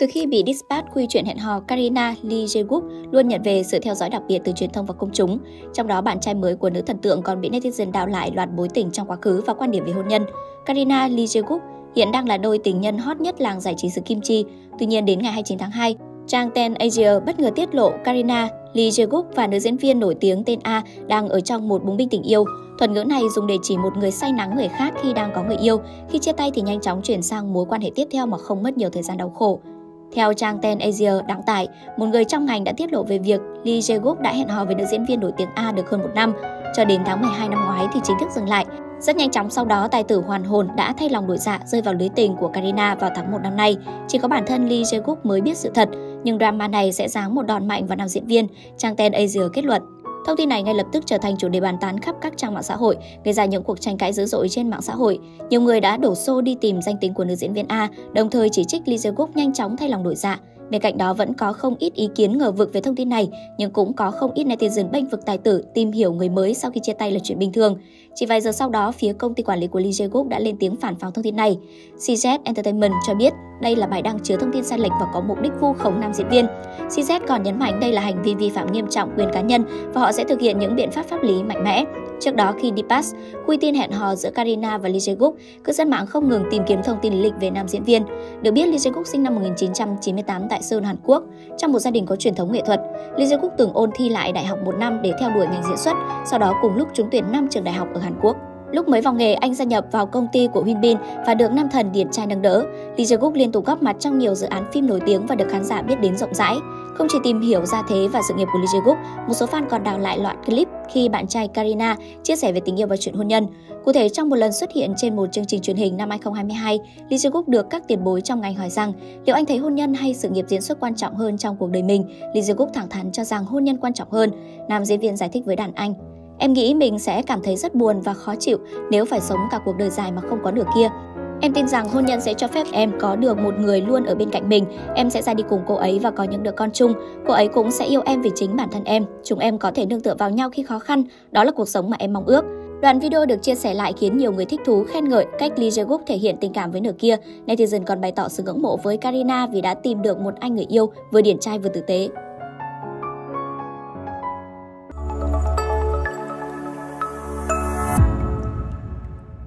Từ khi bị Dispatch quy chuyện hẹn hò, Karina Lee Jae-wook luôn nhận về sự theo dõi đặc biệt từ truyền thông và công chúng. Trong đó, bạn trai mới của nữ thần tượng còn bị netizen đào lại loạt bối tình trong quá khứ và quan điểm về hôn nhân. Karina Lee Jae-wook hiện đang là đôi tình nhân hot nhất làng giải trí xứ Kim Chi. Tuy nhiên, đến ngày 29 tháng 2, trang Ten Asia bất ngờ tiết lộ Karina Lee Jae-wook và nữ diễn viên nổi tiếng tên A đang ở trong một búng binh tình yêu. Thuật ngữ này dùng để chỉ một người say nắng người khác khi đang có người yêu. Khi chia tay thì nhanh chóng chuyển sang mối quan hệ tiếp theo mà không mất nhiều thời gian đau khổ. Theo trang Ten Asia đăng tải, một người trong ngành đã tiết lộ về việc Lee Jae Gook đã hẹn hò với nữ diễn viên nổi tiếng A được hơn một năm. Cho đến tháng 12 năm ngoái thì chính thức dừng lại. Rất nhanh chóng sau đó, tài tử hoàn hồn đã thay lòng đổi dạ rơi vào lưới tình của Karina vào tháng 1 năm nay. Chỉ có bản thân Lee Jae Gook mới biết sự thật, nhưng drama này sẽ giáng một đòn mạnh vào nam diễn viên, trang Ten Asia kết luận. Thông tin này ngay lập tức trở thành chủ đề bàn tán khắp các trang mạng xã hội, gây ra những cuộc tranh cãi dữ dội trên mạng xã hội. Nhiều người đã đổ xô đi tìm danh tính của nữ diễn viên A, đồng thời chỉ trích Lee Jae-guk nhanh chóng thay lòng đổi dạ. Bên cạnh đó vẫn có không ít ý kiến ngờ vực về thông tin này, nhưng cũng có không ít netizen bênh vực tài tử tìm hiểu người mới sau khi chia tay là chuyện bình thường. Chỉ vài giờ sau đó, phía công ty quản lý của Lee Jae-guk đã lên tiếng phản pháo thông tin này. CZ Entertainment cho biết đây là bài đăng chứa thông tin sai lệch và có mục đích vu khống nam diễn viên. CZ còn nhấn mạnh đây là hành vi vi phạm nghiêm trọng quyền cá nhân và họ sẽ thực hiện những biện pháp pháp lý mạnh mẽ. Trước đó khi Dipas quy tin hẹn hò giữa Karina và Lee Jae-guk, cư dân mạng không ngừng tìm kiếm thông tin lịch về nam diễn viên. Được biết Lee Jae-guk sinh năm 1998 tại Seoul, Hàn Quốc, trong một gia đình có truyền thống nghệ thuật. Lee Jae-guk từng ôn thi lại đại học một năm để theo đuổi ngành diễn xuất, sau đó cùng lúc trúng tuyển năm trường đại học ở Hàn Quốc. Lúc mới vào nghề, anh gia nhập vào công ty của Hyunbin và được nam thần điển trai nâng đỡ. Lee Jae-guk liên tục góp mặt trong nhiều dự án phim nổi tiếng và được khán giả biết đến rộng rãi. Không chỉ tìm hiểu gia thế và sự nghiệp của Lee Jae-guk, một số fan còn đào lại loạt clip khi bạn trai Karina chia sẻ về tình yêu và chuyện hôn nhân. Cụ thể, trong một lần xuất hiện trên một chương trình truyền hình năm 2022, Lee Jae-guk được các tiền bối trong ngành hỏi rằng liệu anh thấy hôn nhân hay sự nghiệp diễn xuất quan trọng hơn trong cuộc đời mình. Lee Jae-guk thẳng thắn cho rằng hôn nhân quan trọng hơn. Nam diễn viên giải thích với đàn anh. Em nghĩ mình sẽ cảm thấy rất buồn và khó chịu nếu phải sống cả cuộc đời dài mà không có nửa kia. Em tin rằng hôn nhân sẽ cho phép em có được một người luôn ở bên cạnh mình. Em sẽ ra đi cùng cô ấy và có những đứa con chung. Cô ấy cũng sẽ yêu em vì chính bản thân em. Chúng em có thể nương tựa vào nhau khi khó khăn. Đó là cuộc sống mà em mong ước. Đoạn video được chia sẻ lại khiến nhiều người thích thú khen ngợi cách Lee Jae-guk thể hiện tình cảm với nửa kia. Netizen còn bày tỏ sự ngưỡng mộ với Karina vì đã tìm được một anh người yêu, vừa điển trai vừa tử tế.